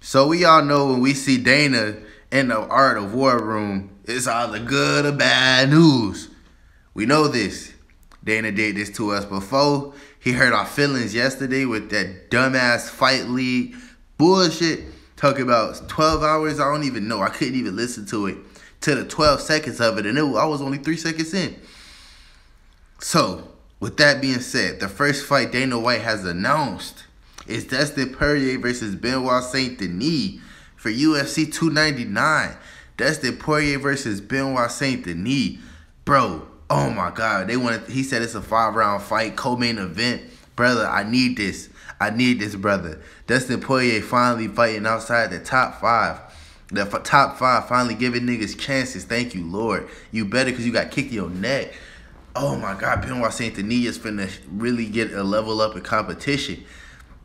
So we all know when we see Dana in the art of war room, it's all the good or bad news. We know this. Dana did this to us before. He hurt our feelings yesterday with that dumbass fight league bullshit. Talking about 12 hours, I don't even know. I couldn't even listen to it to the 12 seconds of it, and it, I was only three seconds in. So, with that being said, the first fight Dana White has announced is Dustin Poirier versus Benoit Saint Denis for UFC 299. Dustin Poirier versus Benoit Saint Denis, bro. Oh my God, they want. He said it's a five round fight, co-main event, brother. I need this. I need this, brother. Dustin Poirier finally fighting outside the top five. The top five finally giving niggas chances. Thank you, Lord. You better because you got kicked in your neck. Oh my God, Benoit Saint Denis is finna really get a level up in competition.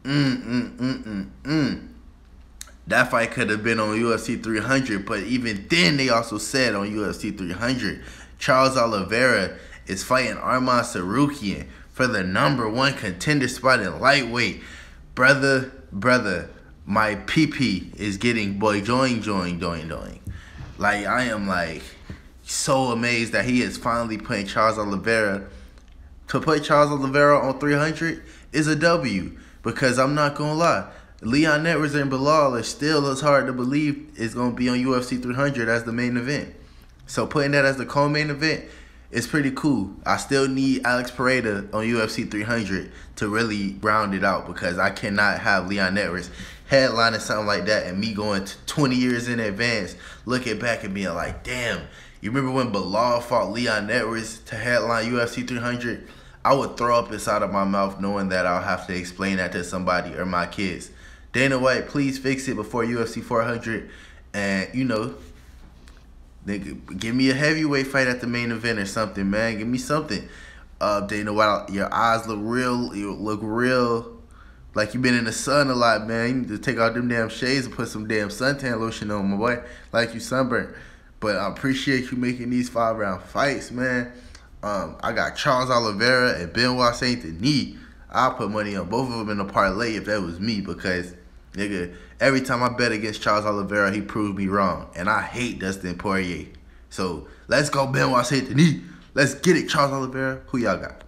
Mm, mm, mm, mm, mm. That fight could have been on UFC 300, but even then they also said on UFC 300, Charles Oliveira is fighting Arman Tsarukyan for the number one contender spot in lightweight. Brother, brother, my PP is getting boy join, join, join, join. Like I am like so amazed that he is finally putting Charles Oliveira. To put Charles Oliveira on 300 is a W because I'm not gonna lie. Leon Edwards and Belal are still as hard to believe is gonna be on UFC 300 as the main event. So putting that as the co-main event is pretty cool. I still need Alex Pereira on UFC 300 to really round it out because I cannot have Leon Edwards headlining something like that and me going to 20 years in advance, looking back and being like, damn, you remember when Belal fought Leon Edwards to headline UFC 300? I would throw up inside of my mouth knowing that I'll have to explain that to somebody or my kids. Dana White, please fix it before UFC 400. And, you know, nigga, give me a heavyweight fight at the main event or something, man. Give me something. Uh, Dana White, your eyes look real, you look real like you've been in the sun a lot, man. You need to take out them damn shades and put some damn suntan lotion on, my boy. Like you sunburned. But I appreciate you making these five round fights, man. Um, I got Charles Oliveira and Benoit Saint Denis. I'll put money on both of them in a parlay if that was me because, nigga, every time I bet against Charles Oliveira, he proved me wrong. And I hate Dustin Poirier. So let's go, Benoit Saint Denis. Let's get it, Charles Oliveira. Who y'all got?